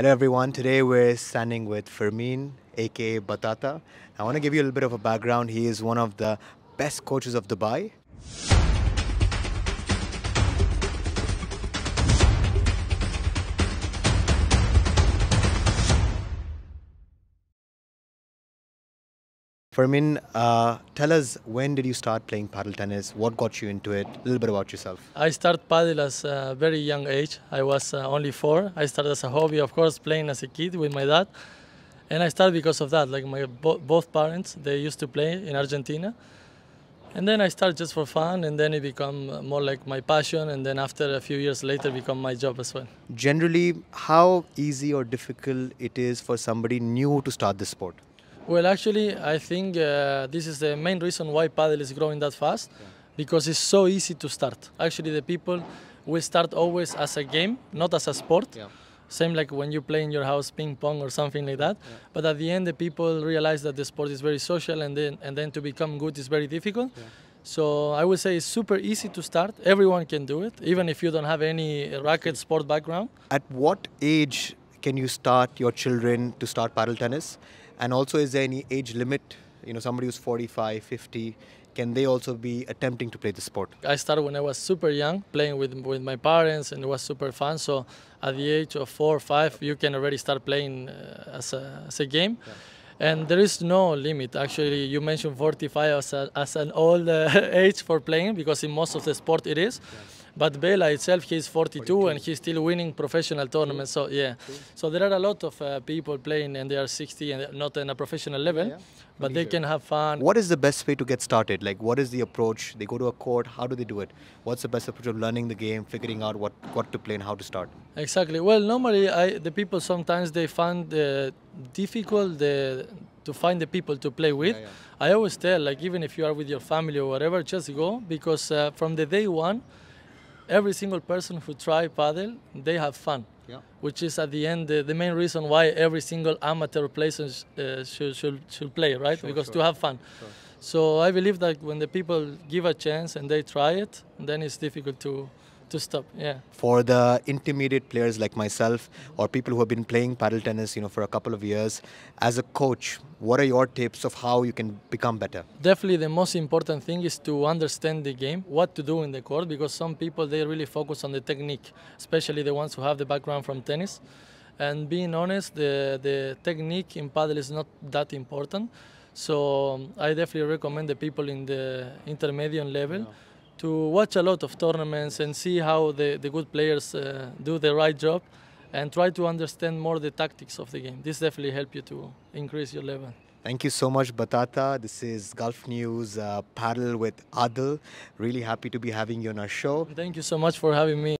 Hello everyone. Today we're standing with Fermin, aka Batata. I want to give you a little bit of a background. He is one of the best coaches of Dubai. Fermin, uh, tell us when did you start playing padel tennis? What got you into it? A little bit about yourself. I started padel as a very young age. I was uh, only four. I started as a hobby, of course, playing as a kid with my dad, and I started because of that. Like my bo- both parents, they used to play in Argentina, and then I started just for fun, and then it became more like my passion, and then after a few years later, become my job as well. Generally, how easy or difficult it is for somebody new to start this sport? Well, actually, I think uh, this is the main reason why padel is growing that fast, because it's so easy to start. Actually, the people will start always as a game, not as a sport. Same like when you play in your house ping pong or something like that. But at the end, the people realize that the sport is very social, and then and then to become good is very difficult. So I would say it's super easy to start. Everyone can do it, even if you don't have any racket sport background. At what age can you start your children to start padel tennis? And also, is there any age limit? You know, somebody who's 45, 50, can they also be attempting to play the sport? I started when I was super young, playing with with my parents, and it was super fun. So at the age of four or five, you can already start playing uh, as a as a game. And there is no limit. Actually, you mentioned 45 as, a, as an old uh, age for playing because in most of the sport it is. But Bela itself, he's 42, and he's still winning professional tournaments. So yeah, so there are a lot of uh, people playing, and they are 60 and not in a professional level, but they can have fun. What is the best way to get started? Like, what is the approach? They go to a court, how do they do it? What's the best approach of learning the game, figuring out what, what to play and how to start? Exactly. Well, normally I, the people sometimes they find uh, difficult the, to find the people to play with. I always tell, like even if you are with your family or whatever, just go because uh, from the day one, every single person who try padel, they have fun. Yeah. Which is at the end the, the main reason why every single amateur player uh, should, should, should play, right? because to have fun. So I believe that when the people give a chance and they try it, then it's difficult to, to stop. Yeah. For the intermediate players like myself or people who have been playing padel tennis, you know, for a couple of years, as a coach, what are your tips of how you can become better? Definitely the most important thing is to understand the game, what to do in the court, because some people they really focus on the technique, especially the ones who have the background from tennis. And being honest, the, the technique in padel is not that important. So um, I definitely recommend the people in the intermediate level to watch a lot of tournaments and see how the, the good players uh, do the right job and try to understand more the tactics of the game. This definitely help you to increase your level. Thank you so much, Batata. This is Gulf News uh, Padel with Adel. Really happy to be having you on our show. Thank you so much for having me.